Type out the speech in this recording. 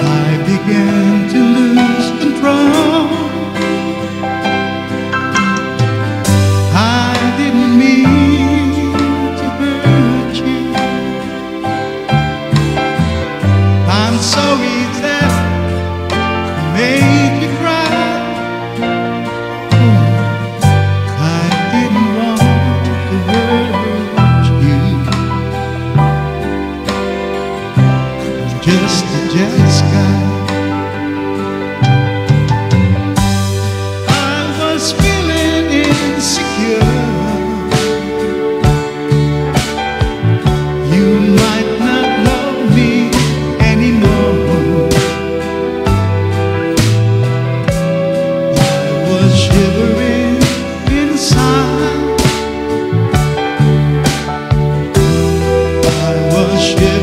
I began to lose control. I didn't mean to hurt you. I'm sorry that I made shivering inside. I was shivering